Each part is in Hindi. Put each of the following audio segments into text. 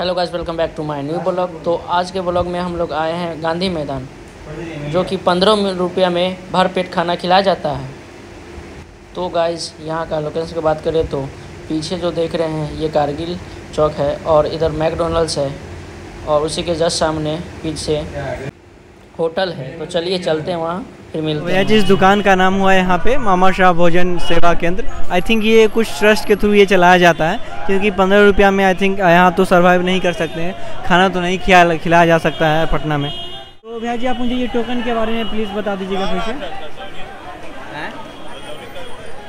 Hello guys welcome back to my new blog तो आज के ब्लॉग में हम लोग आए हैं गांधी मैदान, जो कि पंद्रह रुपया में भर पेट खाना खिलाया जाता है। तो गाइस यहाँ का लोकेशन की बात करें तो पीछे जो देख रहे हैं, ये कारगिल चौक है और इधर मैकडोनल्ड्स है और उसी के जस्ट सामने पीछे होटल है। तो चलिए चलते हैं वहाँ। फिर मिलते भैया जिस दुकान का नाम हुआ है यहाँ पे मामा शाह भोजन सेवा केंद्र। आई थिंक ये कुछ ट्रस्ट के थ्रू ये चलाया जाता है क्योंकि पंद्रह रुपया में आई थिंक यहाँ तो सर्वाइव नहीं कर सकते हैं। खाना तो नहीं खिला खिलाया जा सकता है पटना में। तो भैया जी आप मुझे ये टोकन के बारे में प्लीज़ बता दीजिएगा फिर से।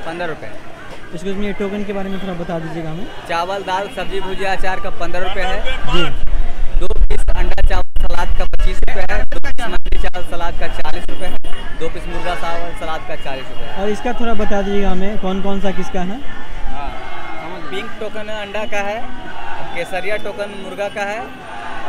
पंद्रह रुपये इसको ये टोकन के बारे में थोड़ा बता दीजिएगा हमें। चावल दाल सब्ज़ी भुजिया अचार का पंद्रह रुपये है। जी। दो पीस अंडा चावल सलाद का पच्चीस रुपये है। चावल सलाद का चालीस रुपये है दो पीस मुर्गा चावल सलाद का चालीस रुपये और इसका थोड़ा बता दीजिएगा हमें कौन कौन सा किसका है? हाँ पिंक टोकन अंडा का है केसरिया टोकन मुर्गा का है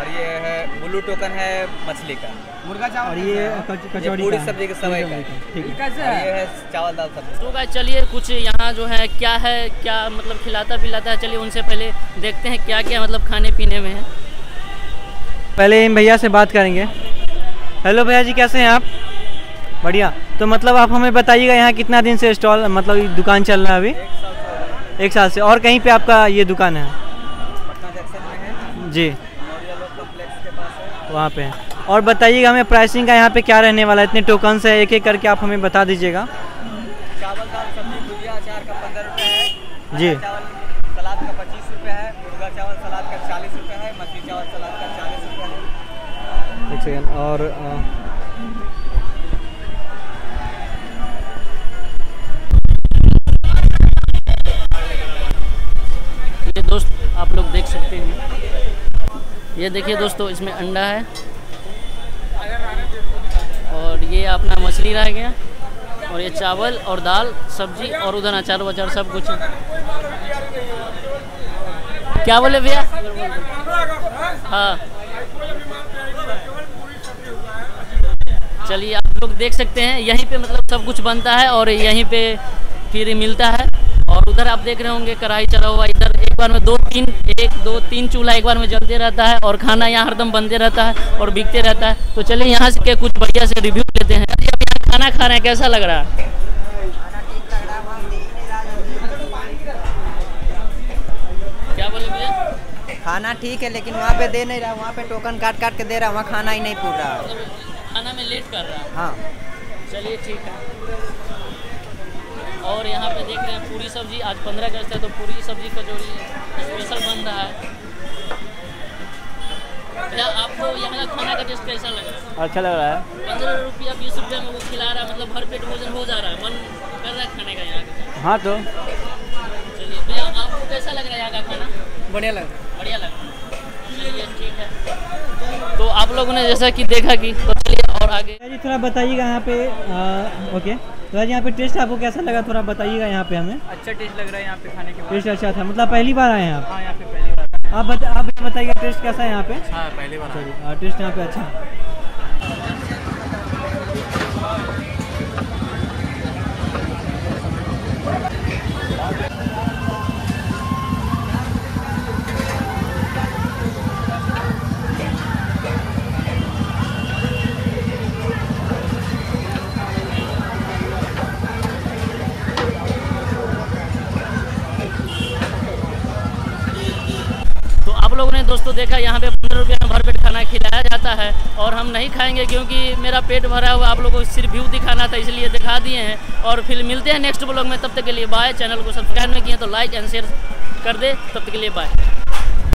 और ये है ब्लू टोकन है मछली का। मुर्गा चावल और ये कच- कचौड़ी पूरी सब्ज़ी का सवाई का ठीक है। ये है चावल दाल सब्ज़ी। तो गाइस चलिए कुछ यहाँ जो है क्या है क्या मतलब खिलाता पिलाता है चलिए उनसे पहले देखते हैं क्या क्या मतलब खाने पीने में है। पहले इन भैया से बात करेंगे। हेलो भैया जी कैसे हैं आप? बढ़िया। तो मतलब आप हमें बताइएगा यहाँ कितना दिन से स्टॉल मतलब दुकान चल रहा है अभी? एक साल से और कहीं पे आपका ये दुकान है? जी। वहाँ पे और बताइएगा हमें प्राइसिंग का यहाँ पे क्या रहने वाला है? इतने टोकन्स है एक एक करके आप हमें बता दीजिएगा। है। जी। चावल सलाद का पच्चीस रुपये है। मुर्गा चावल सलाद का चालीस रुपये है। मछली चावल सलाद का एक सेकेंड और अ, ये दोस्त आप लोग देख सकते हैं। ये देखिए दोस्तों इसमें अंडा है। और ये अपना मछली रह गया। और ये चावल और दाल सब्ज़ी और उधर अचार वचार सब कुछ है। क्या बोले भैया? हाँ चलिए आप लोग देख सकते हैं, यहीं पे मतलब सब कुछ बनता है और यहीं पे फिर मिलता है। और उधर आप देख रहे होंगे, कढ़ाई चढ़ा हुआ इधर, एक बार में दो तीन, एक दो तीन चूल्हा एक बार में जलते रहता है और खाना यहाँ हरदम बनते रहता है और बिकते रहता है। तो चलिए यहाँ से कुछ बढ़िया से रिव्यू लेते हैं। अभी यहाँ खाना खा रहे हैं, कैसा लग रहा है? क्या बोले भैया? खाना ठीक है, लेकिन वहाँ पे दे नहीं रहा, वहाँ पे टोकन काट काट के दे रहा, वहाँ खाना ही नहीं पूछ खाना में लेट कर रहा है। हाँ। चलिए ठीक है। और यहाँ पे देख रहे हैं पूरी सब्ज़ी आज पंद्रह अगस्त है तो पूरी सब्ज़ी कचौड़ी स्पेशल बन रहा है। आपको यहाँ का खाना का टेस्ट कैसा लग? रहा है अच्छा लग रहा है। पंद्रह रुपया बीस रुपया में वो खिला रहा है मतलब भर पेट भोजन हो जा रहा है। मन कर रहा है खाने का यहाँ का। हाँ तो। चलिए भैया आपको कैसा लग रहा है यहाँ का खाना? बढ़िया लग बढ़िया लग रहा है। ठीक है। तो आप लोगों ने जैसा कि देखा कि तो चलिए और आगे। जी थोड़ा बताइएगा यहाँ पे आ, ओके तो आज यहाँ पे टेस्ट आपको कैसा लगा? थोड़ा बताइएगा यहाँ पे हमें। अच्छा टेस्ट लग रहा है यहाँ पे खाने के टेस्ट अच्छा था मतलब पहली बार आए हैं आप? हाँ यहाँ पे पहली बार। आप बता आप बताइएगा टेस्ट कैसा है यहाँ पे? हाँ पहली बार टेस्ट यहाँ पे अच्छा। लोगों ने दोस्तों देखा, यहाँ पे पंद्रह रुपये में भरपेट खाना खिलाया जाता है और हम नहीं खाएँगे क्योंकि मेरा पेट भरा हुआ, आप लोगों को सिर्फ़ व्यू दिखाना था, इसलिए दिखा दिए हैं। और फिर मिलते हैं नेक्स्ट ब्लॉग में, तब तक के लिए बाय चैनल को सब्सक्राइब नहीं किए तो लाइक एंड शेयर कर दे, तब तक के लिए बाय